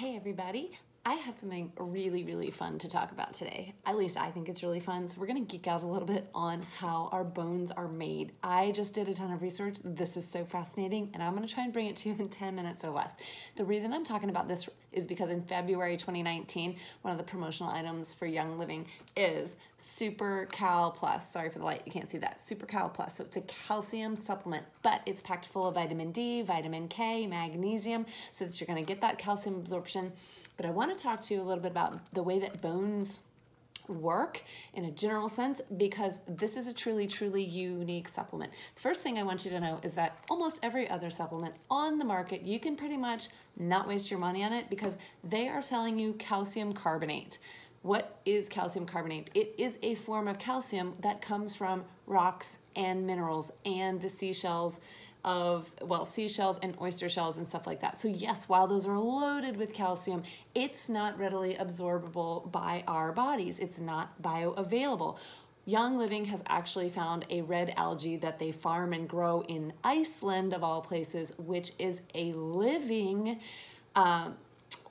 Hey everybody, I have something really, really fun to talk about today. At least I think it's really fun. So, we're gonna geek out a little bit on how our bones are made. I just did a ton of research. This is so fascinating, and I'm gonna try and bring it to you in 10 minutes or less. The reason I'm talking about this is because in February 2019, one of the promotional items for Young Living is Super Cal Plus. Sorry for the light, you can't see that. Super Cal Plus. So, it's a calcium supplement, but it's packed full of vitamin D, vitamin K, magnesium, so that you're gonna get that calcium absorption. But I want to talk to you a little bit about the way that bones work in a general sense because this is a truly, truly unique supplement. The first thing I want you to know is that almost every other supplement on the market, you can pretty much not waste your money on it because they are selling you calcium carbonate. What is calcium carbonate? It is a form of calcium that comes from rocks and minerals and the seashells of, well, seashells and oyster shells and stuff like that. So yes, while those are loaded with calcium, it's not readily absorbable by our bodies. It's not bioavailable. Young Living has actually found a red algae that they farm and grow in Iceland, of all places, which is a living um,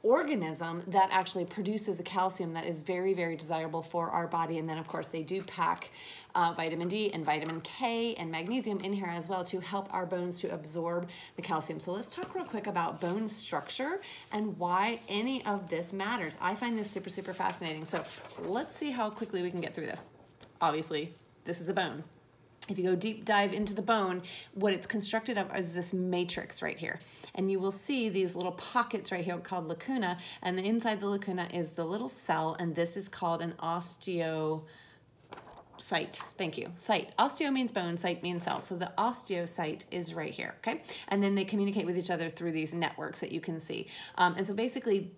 organism that actually produces a calcium that is very, very desirable for our body. And then, of course, they do pack uh, vitamin D and vitamin K and magnesium in here as well to help our bones to absorb the calcium. So let's talk real quick about bone structure and why any of this matters. I find this super, super fascinating. So let's see how quickly we can get through this. Obviously, this is a bone if you go deep dive into the bone, what it's constructed of is this matrix right here. And you will see these little pockets right here called lacuna, and the inside the lacuna is the little cell, and this is called an osteo site. Thank you. Site. Osteo means bone, cyte means cell. So the osteocyte is right here, okay? And then they communicate with each other through these networks that you can see. Um, and so basically,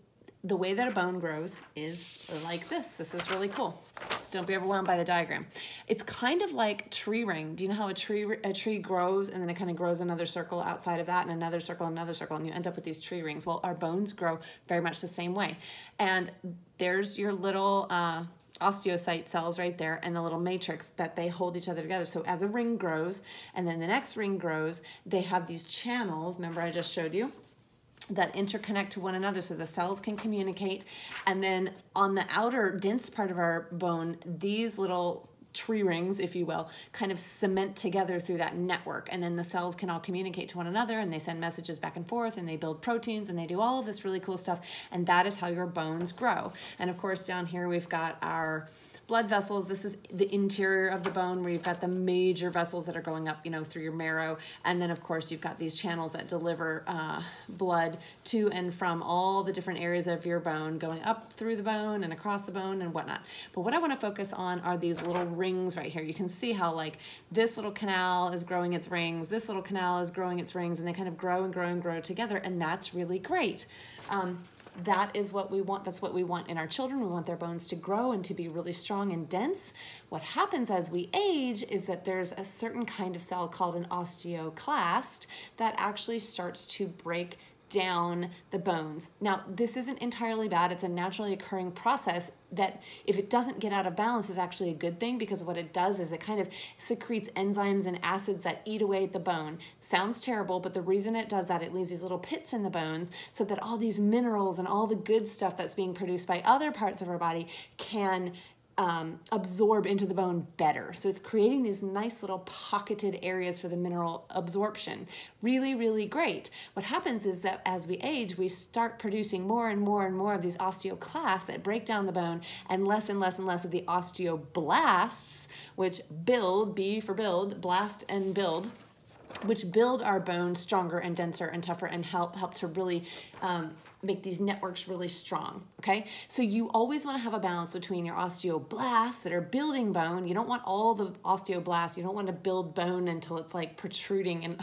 the way that a bone grows is like this. This is really cool. Don't be overwhelmed by the diagram. It's kind of like tree ring. Do you know how a tree a tree grows and then it kind of grows another circle outside of that and another circle, another circle, and you end up with these tree rings? Well, our bones grow very much the same way. And there's your little uh, osteocyte cells right there and the little matrix that they hold each other together. So as a ring grows and then the next ring grows, they have these channels. Remember I just showed you? That interconnect to one another so the cells can communicate. And then on the outer dense part of our bone, these little tree rings, if you will, kind of cement together through that network. And then the cells can all communicate to one another and they send messages back and forth and they build proteins and they do all of this really cool stuff. And that is how your bones grow. And of course, down here we've got our blood vessels. This is the interior of the bone where you've got the major vessels that are going up, you know, through your marrow. And then of course you've got these channels that deliver uh, blood to and from all the different areas of your bone going up through the bone and across the bone and whatnot. But what I wanna focus on are these little rings right here. You can see how like this little canal is growing its rings, this little canal is growing its rings, and they kind of grow and grow and grow together. And that's really great. Um, that is what we want. That's what we want in our children. We want their bones to grow and to be really strong and dense. What happens as we age is that there's a certain kind of cell called an osteoclast that actually starts to break down the bones. Now, this isn't entirely bad. It's a naturally occurring process that if it doesn't get out of balance is actually a good thing because what it does is it kind of secretes enzymes and acids that eat away at the bone. Sounds terrible, but the reason it does that, it leaves these little pits in the bones so that all these minerals and all the good stuff that's being produced by other parts of our body can um, absorb into the bone better. So it's creating these nice little pocketed areas for the mineral absorption. Really, really great. What happens is that as we age, we start producing more and more and more of these osteoclasts that break down the bone and less and less and less of the osteoblasts, which build, B for build, blast and build which build our bones stronger and denser and tougher and help help to really um, make these networks really strong okay? So you always want to have a balance between your osteoblasts that are building bone. You don't want all the osteoblasts. You don't want to build bone until it's like protruding and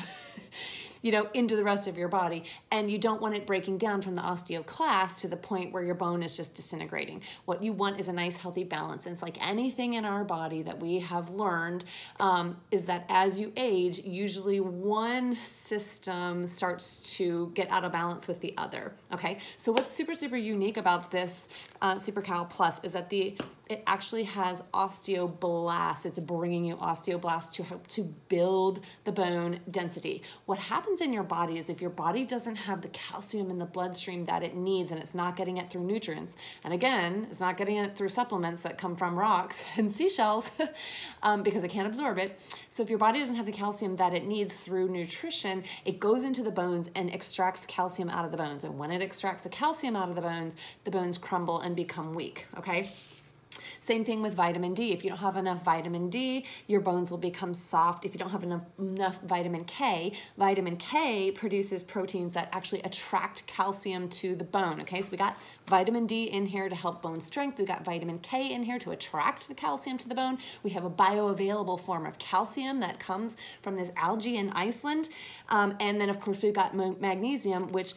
you know, into the rest of your body. And you don't want it breaking down from the osteoclast to the point where your bone is just disintegrating. What you want is a nice healthy balance. And it's like anything in our body that we have learned um, is that as you age, usually one system starts to get out of balance with the other. Okay, so what's super, super unique about this uh, SuperCal Plus is that the it actually has osteoblasts. It's bringing you osteoblasts to help to build the bone density. What happens in your body is if your body doesn't have the calcium in the bloodstream that it needs and it's not getting it through nutrients, and again, it's not getting it through supplements that come from rocks and seashells um, because it can't absorb it. So if your body doesn't have the calcium that it needs through nutrition, it goes into the bones and extracts calcium out of the bones. And when it extracts the calcium out of the bones, the bones crumble and become weak, okay? Same thing with vitamin D. If you don't have enough vitamin D, your bones will become soft. If you don't have enough, enough vitamin K, vitamin K produces proteins that actually attract calcium to the bone. Okay, so we got vitamin D in here to help bone strength. We got vitamin K in here to attract the calcium to the bone. We have a bioavailable form of calcium that comes from this algae in Iceland. Um, and then, of course, we've got magnesium, which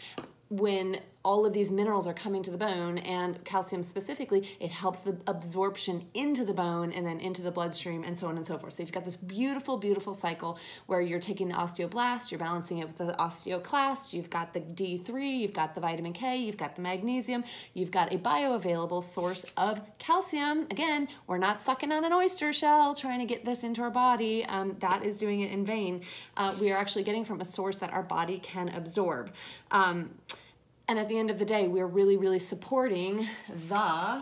when all of these minerals are coming to the bone and calcium specifically, it helps the absorption into the bone and then into the bloodstream and so on and so forth. So you've got this beautiful, beautiful cycle where you're taking the osteoblast, you're balancing it with the osteoclast, you've got the D3, you've got the vitamin K, you've got the magnesium, you've got a bioavailable source of calcium. Again, we're not sucking on an oyster shell trying to get this into our body. Um, that is doing it in vain. Uh, we are actually getting from a source that our body can absorb. Um, and at the end of the day, we're really, really supporting the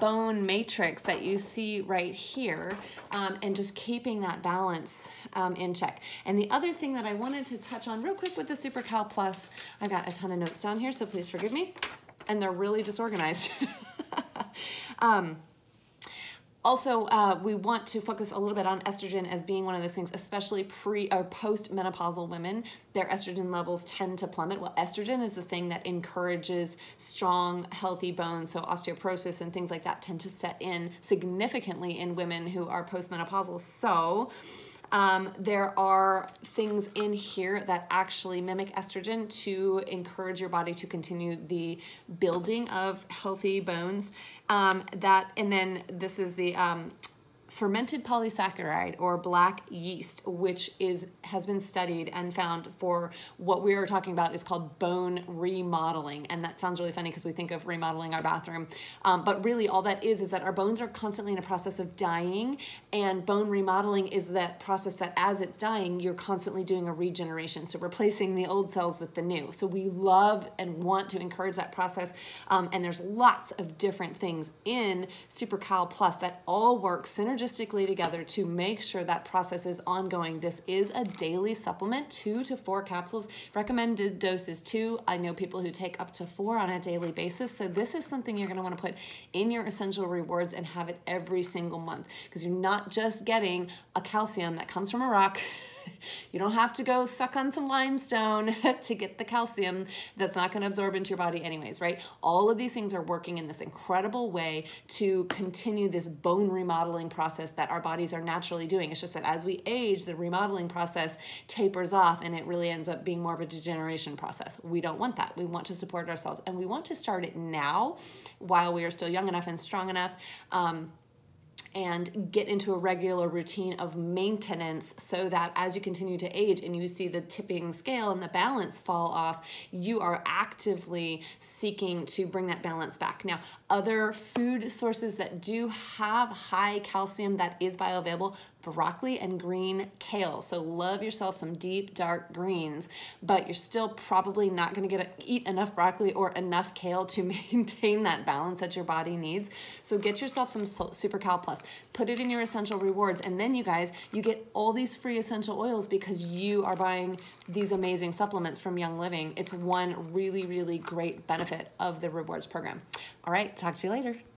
bone matrix that you see right here um, and just keeping that balance um, in check. And the other thing that I wanted to touch on real quick with the SuperCal Plus, I've got a ton of notes down here, so please forgive me. And they're really disorganized. um, also, uh, we want to focus a little bit on estrogen as being one of those things, especially pre or post menopausal women. Their estrogen levels tend to plummet. Well, estrogen is the thing that encourages strong, healthy bones. So, osteoporosis and things like that tend to set in significantly in women who are postmenopausal. So, um, there are things in here that actually mimic estrogen to encourage your body to continue the building of healthy bones. Um, that and then this is the um, fermented polysaccharide or black yeast, which is has been studied and found for what we are talking about is called bone remodeling. And that sounds really funny because we think of remodeling our bathroom. Um, but really all that is is that our bones are constantly in a process of dying and bone remodeling is that process that as it's dying, you're constantly doing a regeneration. So replacing the old cells with the new. So we love and want to encourage that process. Um, and there's lots of different things in SuperCal Plus that all work synergistically together to make sure that process is ongoing. This is a daily supplement, two to four capsules. Recommended dose is two. I know people who take up to four on a daily basis. So this is something you're gonna wanna put in your essential rewards and have it every single month because you're not just getting a calcium that comes from a rock you don't have to go suck on some limestone to get the calcium that's not going to absorb into your body anyways, right? All of these things are working in this incredible way to continue this bone remodeling process that our bodies are naturally doing. It's just that as we age, the remodeling process tapers off and it really ends up being more of a degeneration process. We don't want that. We want to support ourselves and we want to start it now while we are still young enough and strong enough. Um, and get into a regular routine of maintenance so that as you continue to age and you see the tipping scale and the balance fall off, you are actively seeking to bring that balance back. Now, other food sources that do have high calcium that is bioavailable, broccoli and green kale. So love yourself some deep dark greens, but you're still probably not going to get a, eat enough broccoli or enough kale to maintain that balance that your body needs. So get yourself some SuperCal Plus. Put it in your essential rewards and then you guys, you get all these free essential oils because you are buying these amazing supplements from Young Living. It's one really really great benefit of the rewards program. All right, talk to you later.